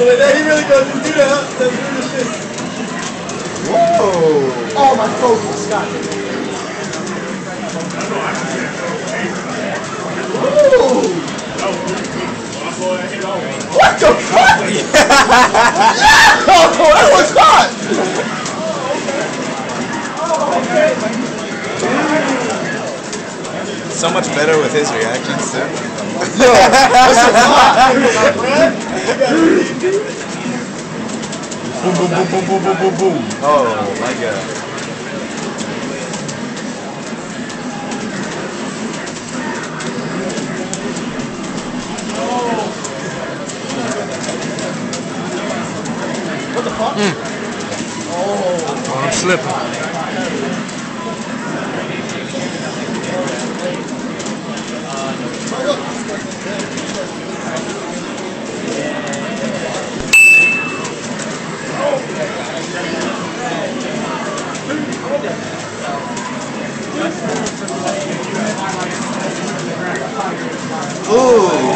So then he really goes, do that. That's really shit. Whoa! Oh, my focus, Scott. What the fuck? oh, that was hot! So much better with his reactions too. boom, boom, boom, boom, boom, boom, boom, boom. Oh my god. What the fuck? Oh, I'm slipping. Ooh.